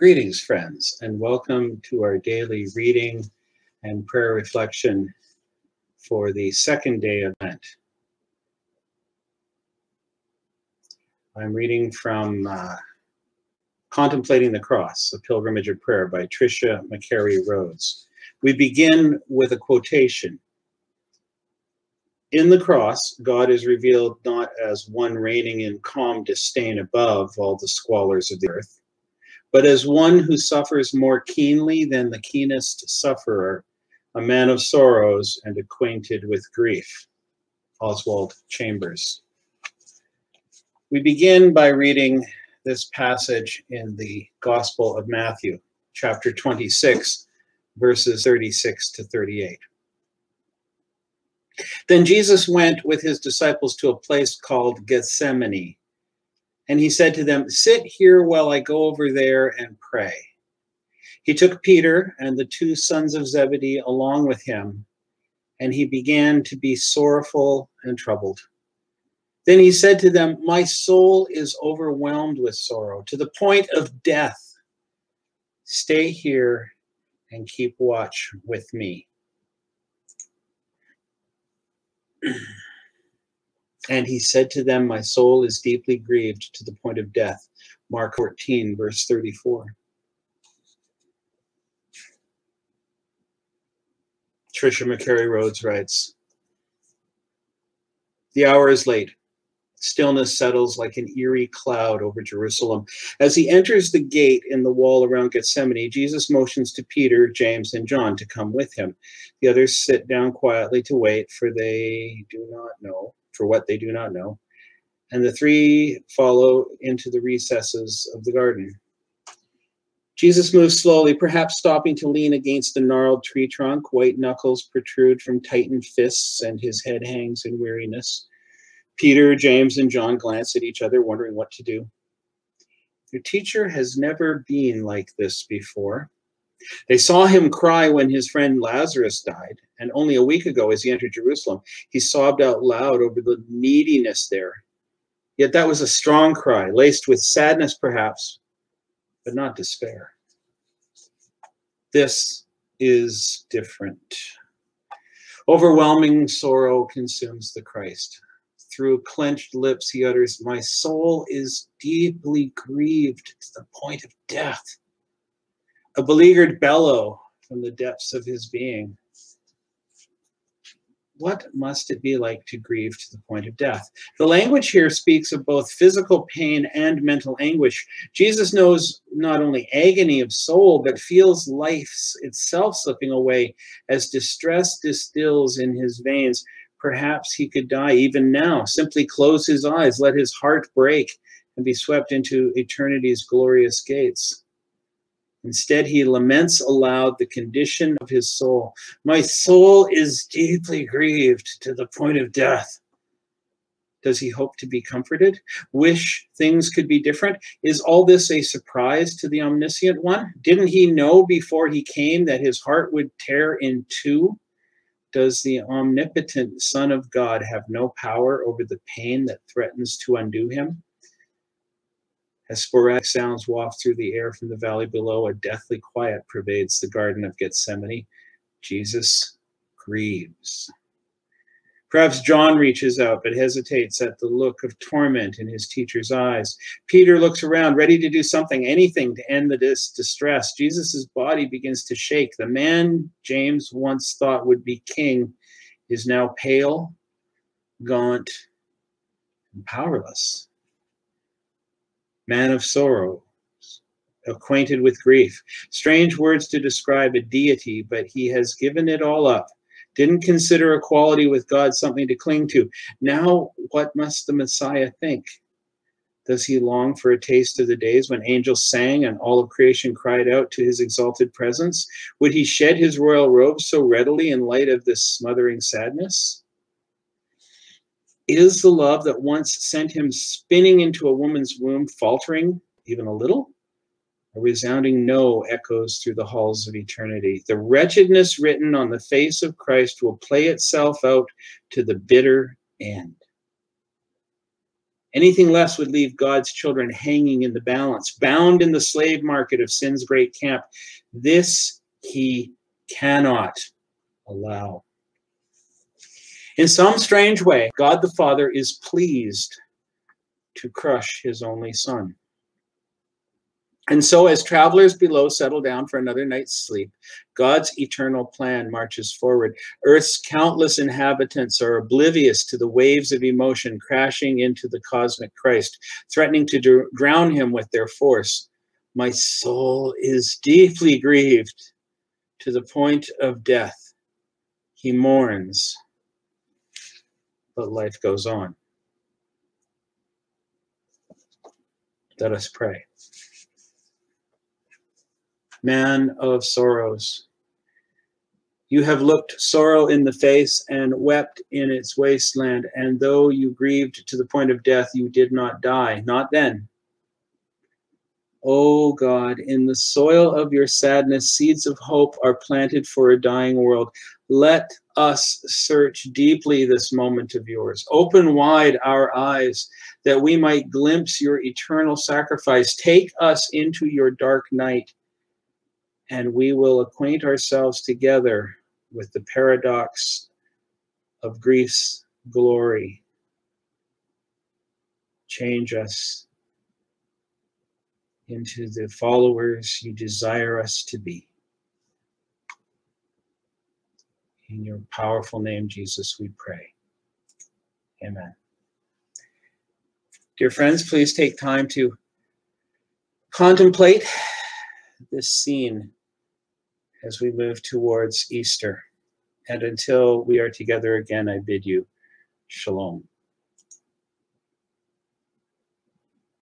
Greetings, friends, and welcome to our daily reading and prayer reflection for the second day of Lent. I'm reading from uh, Contemplating the Cross, a Pilgrimage of Prayer by Tricia McCary Rhodes. We begin with a quotation. In the cross, God is revealed not as one reigning in calm disdain above all the squalors of the earth, but as one who suffers more keenly than the keenest sufferer, a man of sorrows and acquainted with grief. Oswald Chambers. We begin by reading this passage in the Gospel of Matthew, chapter 26, verses 36 to 38. Then Jesus went with his disciples to a place called Gethsemane and he said to them, Sit here while I go over there and pray. He took Peter and the two sons of Zebedee along with him, and he began to be sorrowful and troubled. Then he said to them, My soul is overwhelmed with sorrow to the point of death. Stay here and keep watch with me. And he said to them, My soul is deeply grieved to the point of death. Mark 14, verse 34. Tricia McCary Rhodes writes The hour is late. Stillness settles like an eerie cloud over Jerusalem. As he enters the gate in the wall around Gethsemane, Jesus motions to Peter, James, and John to come with him. The others sit down quietly to wait, for they do not know for what they do not know. And the three follow into the recesses of the garden. Jesus moves slowly, perhaps stopping to lean against a gnarled tree trunk. White knuckles protrude from tightened fists, and his head hangs in weariness. Peter, James, and John glance at each other, wondering what to do. Their teacher has never been like this before. They saw him cry when his friend Lazarus died, and only a week ago, as he entered Jerusalem, he sobbed out loud over the neediness there. Yet that was a strong cry, laced with sadness perhaps, but not despair. This is different. Overwhelming sorrow consumes the Christ. Through clenched lips, he utters, My soul is deeply grieved to the point of death a beleaguered bellow from the depths of his being. What must it be like to grieve to the point of death? The language here speaks of both physical pain and mental anguish. Jesus knows not only agony of soul, but feels life itself slipping away as distress distills in his veins. Perhaps he could die even now. Simply close his eyes, let his heart break, and be swept into eternity's glorious gates. Instead, he laments aloud the condition of his soul. My soul is deeply grieved to the point of death. Does he hope to be comforted? Wish things could be different? Is all this a surprise to the omniscient one? Didn't he know before he came that his heart would tear in two? Does the omnipotent Son of God have no power over the pain that threatens to undo him? As sporadic sounds waft through the air from the valley below, a deathly quiet pervades the Garden of Gethsemane. Jesus grieves. Perhaps John reaches out but hesitates at the look of torment in his teacher's eyes. Peter looks around, ready to do something, anything to end the dis- distress. Jesus' body begins to shake. The man James once thought would be king is now pale, gaunt, and powerless man of sorrows, acquainted with grief. Strange words to describe a deity, but he has given it all up. Didn't consider equality with God something to cling to. Now, what must the Messiah think? Does he long for a taste of the days when angels sang and all of creation cried out to his exalted presence? Would he shed his royal robes so readily in light of this smothering sadness? Is the love that once sent him spinning into a woman's womb faltering even a little? A resounding no echoes through the halls of eternity. The wretchedness written on the face of Christ will play itself out to the bitter end. Anything less would leave God's children hanging in the balance, bound in the slave market of sin's great camp. This he cannot allow. In some strange way, God the Father is pleased to crush his only son. And so, as travelers below settle down for another night's sleep, God's eternal plan marches forward. Earth's countless inhabitants are oblivious to the waves of emotion crashing into the cosmic Christ, threatening to drown him with their force. My soul is deeply grieved to the point of death. He mourns, but life goes on. Let us pray man of sorrows. You have looked sorrow in the face and wept in its wasteland, and though you grieved to the point of death, you did not die, not then. O oh God, in the soil of your sadness, seeds of hope are planted for a dying world. Let us search deeply this moment of yours. Open wide our eyes that we might glimpse your eternal sacrifice. Take us into your dark night and we will acquaint ourselves together with the paradox of grief's glory. Change us into the followers you desire us to be. In your powerful name, Jesus, we pray. Amen. Dear friends, please take time to contemplate this scene as we move towards Easter. And until we are together again, I bid you shalom.